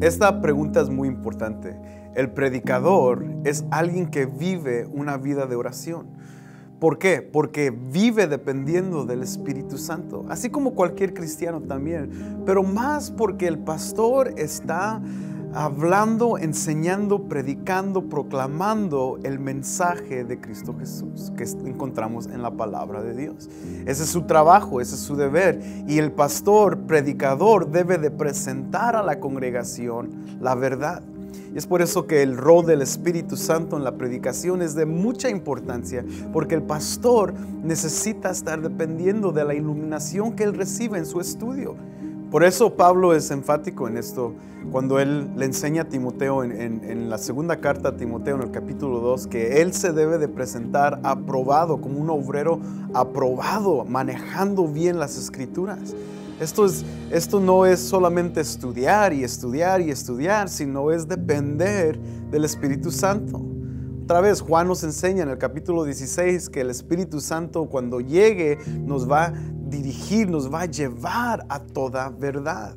Esta pregunta es muy importante. El predicador es alguien que vive una vida de oración. ¿Por qué? Porque vive dependiendo del Espíritu Santo, así como cualquier cristiano también, pero más porque el pastor está hablando, enseñando, predicando, proclamando el mensaje de Cristo Jesús que encontramos en la palabra de Dios. Ese es su trabajo, ese es su deber. Y el pastor, predicador, debe de presentar a la congregación la verdad. Y es por eso que el rol del Espíritu Santo en la predicación es de mucha importancia, porque el pastor necesita estar dependiendo de la iluminación que él recibe en su estudio. Por eso Pablo es enfático en esto cuando él le enseña a Timoteo en, la segunda carta a Timoteo en el capítulo 2 que él se debe de presentar aprobado como un obrero aprobado, manejando bien las escrituras. Esto, es, esto no es solamente estudiar y estudiar y estudiar, sino es depender del Espíritu Santo. Otra vez, Juan nos enseña en el capítulo 16 que el Espíritu Santo cuando llegue nos va dirigir, nos va a llevar a toda verdad.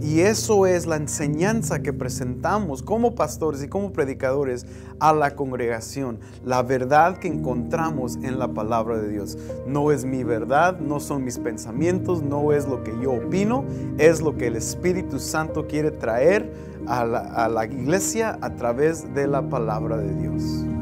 Y eso es la enseñanza que presentamos como pastores y como predicadores a la congregación. La verdad que encontramos en la palabra de Dios. No es mi verdad, no son mis pensamientos, no es lo que yo opino, es lo que el Espíritu Santo quiere traer a la, a la iglesia a través de la palabra de Dios.